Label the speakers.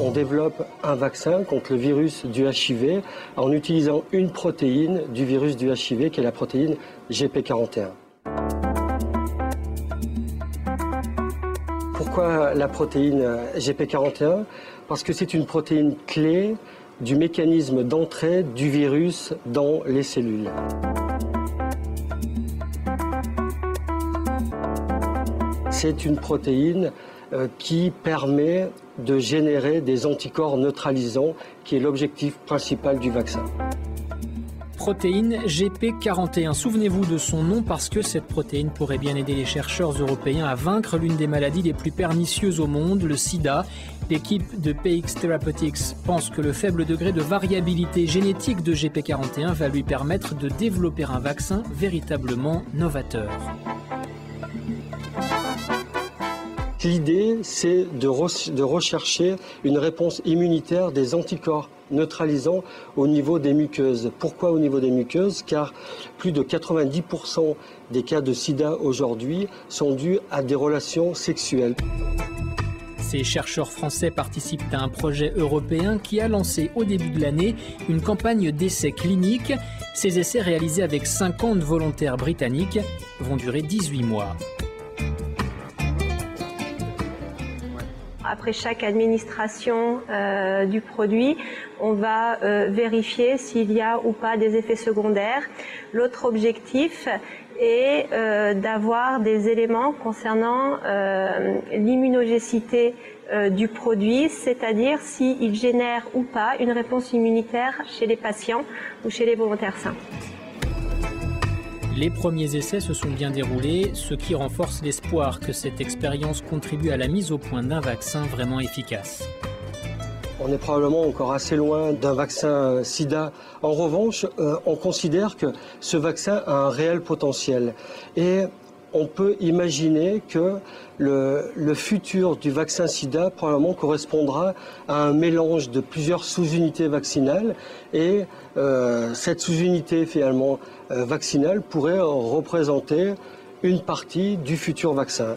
Speaker 1: on développe un vaccin contre le virus du HIV en utilisant une protéine du virus du HIV qui est la protéine GP41. Pourquoi la protéine GP41 Parce que c'est une protéine clé du mécanisme d'entrée du virus dans les cellules. C'est une protéine qui permet de générer des anticorps neutralisants, qui est l'objectif principal du vaccin
Speaker 2: protéine GP41. Souvenez-vous de son nom parce que cette protéine pourrait bien aider les chercheurs européens à vaincre l'une des maladies les plus pernicieuses au monde, le sida. L'équipe de PX Therapeutics pense que le faible degré de variabilité génétique de GP41 va lui permettre de développer un vaccin véritablement novateur.
Speaker 1: L'idée, c'est de, rechercher une réponse immunitaire des anticorps neutralisants au niveau des muqueuses. Pourquoi au niveau des muqueuses? Car plus de 90% des cas de sida aujourd'hui sont dus à des relations sexuelles.
Speaker 2: Ces chercheurs français participent à un projet européen qui a lancé au début de l'année une campagne d'essais cliniques. Ces essais réalisés avec 50 volontaires britanniques vont durer 18 mois.
Speaker 3: Après chaque administration euh, du produit, on va euh, vérifier s'il y a ou pas des effets secondaires. L'autre objectif est euh, d'avoir des éléments concernant l'immunogécité du produit, c'est-à-dire s'il génère ou pas une réponse immunitaire chez les patients ou chez les volontaires sains.
Speaker 2: Les premiers essais se sont bien déroulés, ce qui renforce l'espoir que cette expérience contribue à la mise au point d'un vaccin vraiment efficace.
Speaker 1: On est probablement encore assez loin d'un vaccin sida. En revanche, euh, on considère que ce vaccin a un réel potentiel. Et on peut imaginer que le, futur du vaccin sida probablement correspondra à un mélange de plusieurs sous-unités vaccinales et euh, cette sous-unité finalement euh, vaccinale pourrait représenter une partie du futur vaccin.